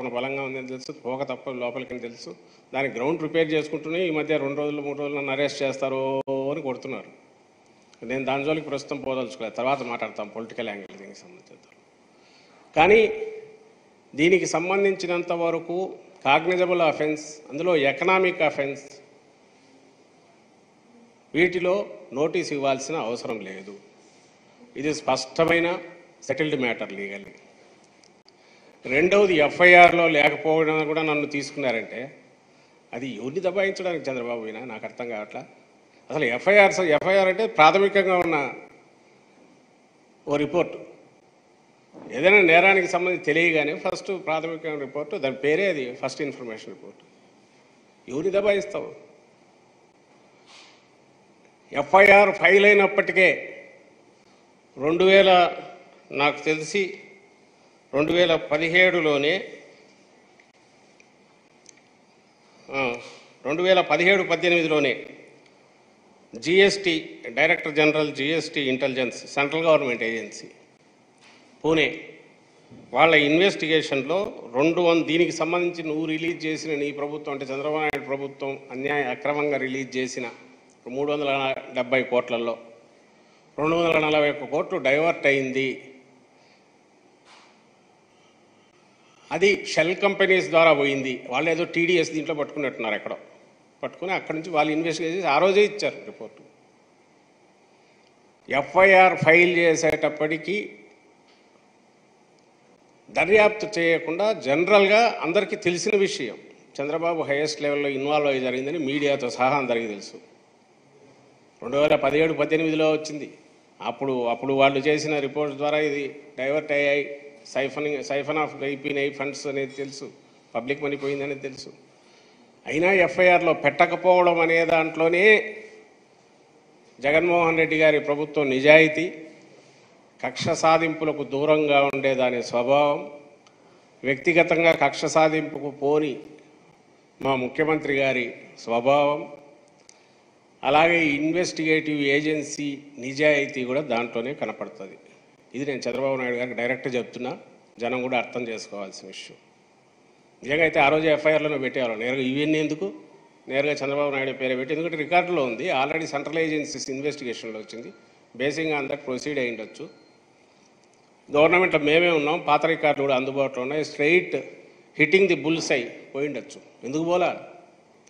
మన బలంగా ఉందని తెలుసు పోక తప్ప లోపలికి తెలుసు. దాని గ్రౌండ్ ప్రిపేర్ చేసుకుంటూనే ఈ మధ్య రెండు రోజులు మూడు రోజులు నన్ను అరెస్ట్ చేస్తారు అని కొడుతున్నారు. నేను దాని జోలికి ప్రస్తుతం పోదలుచుకోలేదు. తర్వాత మాట్లాడతాం పొలిటికల్ యాంగిల్ దీనికి సంబంధించి కానీ దీనికి సంబంధించినంత వరకు కాగ్నిజబుల్ అఫెన్స్ అందులో ఎకనామిక్ అఫెన్స్ వీటిలో నోటీస్ ఇవ్వాల్సిన అవసరం లేదు. ఇది స్పష్టమైన సెటిల్డ్ మ్యాటర్ లీగల్లీ. రెండవది ఎఫ్ఐఆర్లో లేకపోవడం కూడా నన్ను తీసుకున్నారంటే అది ఎవరిని దబాయించడానికి చంద్రబాబు అయినా? నాకు అర్థం కావట్లా? అసలు ఎఫ్ఐఆర్ ఎఫ్ఐఆర్ అంటే ప్రాథమికంగా ఉన్న ఓ రిపోర్టు. ఏదైనా నేరానికి సంబంధించి తెలియగానే ఫస్ట్ ప్రాథమిక రిపోర్టు దాని పేరే అది ఫస్ట్ ఇన్ఫర్మేషన్ రిపోర్ట్. ఎవరిని దబాయిస్తావు? ఎఫ్ఐఆర్ ఫైల్ అయినప్పటికే రెండు వేల నాకు తెలిసి రెండు వేల పదిహేడులోనే రెండు వేల పదిహేడు పద్దెనిమిదిలోనే GST director general GST intelligence central government agency Pune వాళ్ళ ఇన్వెస్టిగేషన్లో రెండు వంద దీనికి సంబంధించి నువ్వు రిలీజ్ చేసిన నీ ప్రభుత్వం అంటే చంద్రబాబు నాయుడు ప్రభుత్వం అన్యాయ అక్రమంగా రిలీజ్ చేసిన మూడు వందల డెబ్బై కోట్లలో రెండు వందల నలభై ఒక్క కోట్లు డైవర్ట్ అయింది. అది షెల్ కంపెనీస్ ద్వారా పోయింది. వాళ్ళు ఏదో టీడీఎస్ దీంట్లో పట్టుకున్నట్టున్నారు ఎక్కడో. పట్టుకుని అక్కడి నుంచి వాళ్ళు ఇన్వెస్టిగేట్ చేసి ఆ రోజే ఇచ్చారు రిపోర్టు. ఎఫ్ఐఆర్ ఫైల్ చేసేటప్పటికీ దర్యాప్తు చేయకుండా జనరల్గా అందరికీ తెలిసిన విషయం. చంద్రబాబు హైయెస్ట్ లెవెల్లో ఇన్వాల్వ్ అయ్యి జరిగిందని మీడియాతో సహా అందరికీ తెలుసు. రెండు వేల పదిహేడు పద్దెనిమిదిలో వచ్చింది అప్పుడు అప్పుడు వాళ్ళు చేసిన రిపోర్ట్ ద్వారా ఇది డైవర్ట్ అయ్యాయి సైఫనింగ్ సైఫన్ ఆఫ్ అయిపోయినాయి ఫండ్స్ అనేది తెలుసు పబ్లిక్ మనీ పోయిందనేది తెలుసు అయినా ఎఫ్ఐఆర్లో పెట్టకపోవడం అనే దాంట్లోనే జగన్మోహన్ రెడ్డి గారి ప్రభుత్వం నిజాయితీ కక్ష సాధింపులకు దూరంగా ఉండే దాని స్వభావం వ్యక్తిగతంగా కక్ష సాధింపుకు పోని మా ముఖ్యమంత్రి గారి స్వభావం అలాగే ఇన్వెస్టిగేటివ్ ఏజెన్సీ నిజాయితీ కూడా దాంట్లోనే కనపడుతుంది ఇది నేను చంద్రబాబు నాయుడు గారికి డైరెక్ట్ చెప్తున్నా. జనం కూడా అర్థం చేసుకోవాల్సిన విషయం. నిజంగా అయితే ఆ రోజు ఎఫ్ఐఆర్లోనే పెట్టేవాళ్ళం. నేరుగా ఇవన్నీ ఎందుకు? నేరుగా చంద్రబాబు నాయుడు పేరు పెట్టి ఎందుకంటే రికార్డులో ఉంది. ఆల్రెడీ సెంట్రల్ ఏజెన్సీస్ ఇన్వెస్టిగేషన్లో వచ్చింది. బేసిక్గా అందరికి ప్రొసీడ్ అయి ఉండొచ్చు. గవర్నమెంట్లో మేమే ఉన్నాం. పాత రికార్డులు కూడా అందుబాటులో ఉన్నాయి. స్ట్రైట్ హిట్టింగ్ ది బుల్స్ అయి పోయి ఉండొచ్చు. ఎందుకు పోలా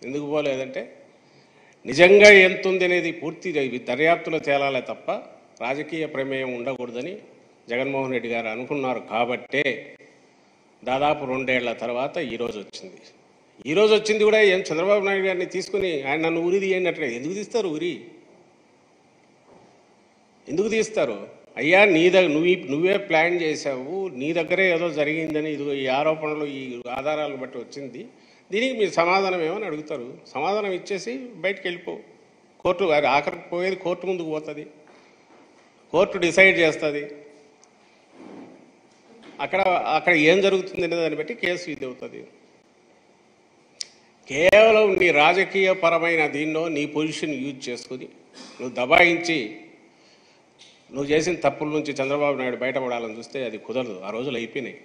ఎందుకు పోలేదంటే నిజంగా ఎంత ఉంది అనేది పూర్తి దర్యాప్తులో తేలాలే తప్ప రాజకీయ ప్రమేయం ఉండకూడదని జగన్మోహన్ రెడ్డి గారు అనుకున్నారు కాబట్టే దాదాపు రెండేళ్ళ తర్వాత ఈరోజు వచ్చింది. ఈరోజు వచ్చింది కూడా ఏం చంద్రబాబు నాయుడు గారిని తీసుకుని ఆయన నన్ను ఉరి తీయనట్లే ఎందుకు తీస్తారు ఉరి ఎందుకు తీస్తారు? అయ్యా నీ దగ్గర నువ్వు నువ్వే ప్లాన్ చేసావు నీ దగ్గరే ఏదో జరిగిందని ఇదిగో ఈ ఆరోపణలు ఈ ఆధారాలు బట్టి వచ్చింది. దీనికి మీరు సమాధానం ఏమని అడుగుతారు? సమాధానం ఇచ్చేసి బయటకు వెళ్ళిపో. కోర్టు అది ఆఖరికి పోయేది కోర్టు ముందుకు పోతుంది. కోర్టు డిసైడ్ చేస్తుంది. అక్కడ అక్కడ ఏం జరుగుతుంది అనే దాన్ని బట్టి కేసు ఇది అవుతుంది. కేవలం నీ రాజకీయ పరమైన దీనిలో నీ పొజిషన్ యూజ్ చేసుకుని నువ్వు దబాయించి నువ్వు చేసిన తప్పుల నుంచి చంద్రబాబు నాయుడు బయటపడాలని చూస్తే అది కుదరదు. ఆ రోజులు అయిపోయినాయి.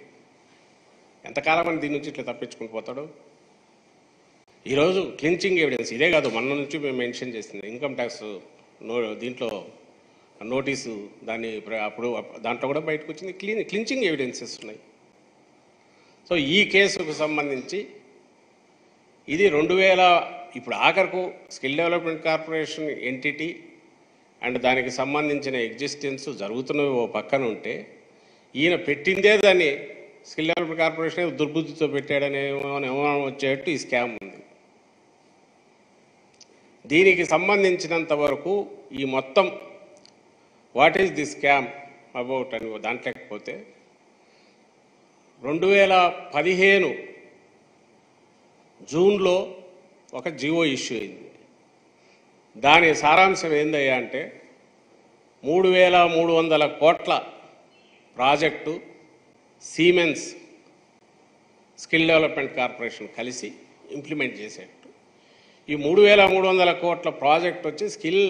ఎంతకాలం అని దీని నుంచి ఇట్లా తప్పించుకుని పోతాడు? ఈరోజు క్లించింగ్ ఎవిడెన్స్ ఇదే కాదు మన నుంచి మేము మెన్షన్ చేసింది. ఇన్కమ్ ట్యాక్స్ నో దీంట్లో నోటీసు దాన్ని అప్పుడు దాంట్లో కూడా బయటకు వచ్చింది. క్లీన్ క్లించింగ్ ఎవిడెన్సెస్ ఉన్నాయి. సో ఈ కేసుకు సంబంధించి ఇది రెండు వేల ఇప్పుడు ఆఖరకు skill development corporation entity and దానికి సంబంధించిన ఎగ్జిస్టెన్స్ జరుగుతున్నవి ఓ పక్కన ఉంటే ఈయన పెట్టిందే దాన్ని స్కిల్ డెవలప్మెంట్ కార్పొరేషన్ దుర్బుద్ధితో పెట్టాడనే ఏమో వచ్చేట్టు ఈ స్కామ్ ఉంది. దీనికి సంబంధించినంత వరకు ఈ మొత్తం what is the scam about అని దాంట్లోకి పోతే రెండు వేల పదిహేను జూన్లో ఒక జియో ఇష్యూ అయింది. దాని సారాంశం ఏందయ్యా అంటే మూడు వేల మూడు వందల కోట్ల project Siemens skill development corporation కలిసి ఇంప్లిమెంట్ చేసేట్టు. ఈ మూడు వేల మూడు వందల కోట్ల ప్రాజెక్ట్ వచ్చి స్కిల్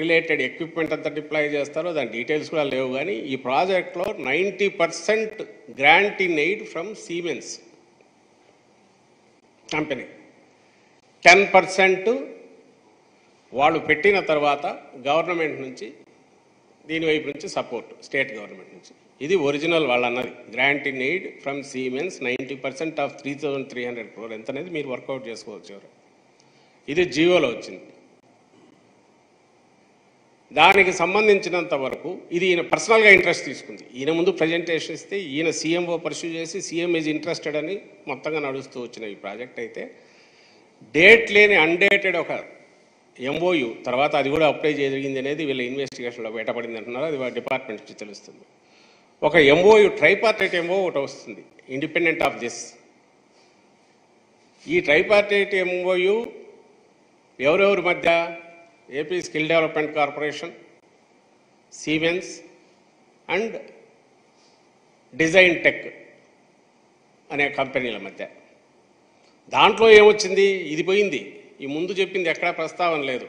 రిలేటెడ్ ఎక్విప్మెంట్ అంతా డిప్లాయ్ చేస్తారో దాని డీటెయిల్స్ కూడా లేవు కానీ ఈ ప్రాజెక్ట్లో ninety percent grant in aid from Siemens company. Ten percent వాళ్ళు పెట్టిన తర్వాత గవర్నమెంట్ నుంచి దీని వైపు నుంచి సపోర్ట్ స్టేట్ గవర్నమెంట్ నుంచి. ఇది ఒరిజినల్ వాళ్ళు అన్నది grant in aid from Siemens ninety percent of three thousand three hundred crore. ఎంత అనేది మీరు వర్కౌట్ చేసుకోవచ్చు ఇది జియోలో వచ్చింది. దానికి సంబంధించినంత వరకు ఇది ఈయన పర్సనల్గా ఇంట్రెస్ట్ తీసుకుంది. ఈయన ముందు ప్రజెంటేషన్ ఇస్తే ఈయన సీఎంఓ పర్సూ చేసి సీఎం ఈజ్ ఇంట్రెస్టెడ్ అని మొత్తంగా నడుస్తూ వచ్చిన ఈ ప్రాజెక్ట్ అయితే డేట్ లేని అన్డేటెడ్ ఒక ఎంఓయు తర్వాత అది కూడా అప్లై జరిగింది అనేది వీళ్ళ ఇన్వెస్టిగేషన్లో బయటపడింది అంటున్నారు. అది డిపార్ట్మెంట్ నుంచి తెలుస్తుంది. ఒక ఎంఓయు ట్రైపార్టైట్ ఎంఓ ఒకటి వస్తుంది. ఇండిపెండెంట్ ఆఫ్ దిస్ ఈ ట్రైపార్టైట్ ఎంఓయు ఎవరెవరి మధ్య? AP skill development corporation Siemens and design tech అనే కంపెనీల మధ్య. దాంట్లో ఏమొచ్చింది? ఇది పోయింది. ఈ ముందు చెప్పింది ఎక్కడా ప్రస్తావన లేదు.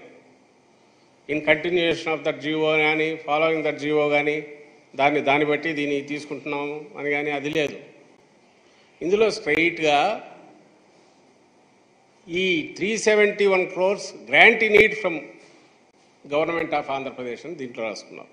In continuation of that GO కానీ ఫాలోయింగ్ దట్ జియో కానీ దాన్ని దాన్ని బట్టి దీన్ని తీసుకుంటున్నాము అని కానీ అది లేదు. ఇందులో స్ట్రైట్గా ఈ three seventy one crores grant need from government of Andhra Pradesh అని దీంట్లో రాసుకున్నాం.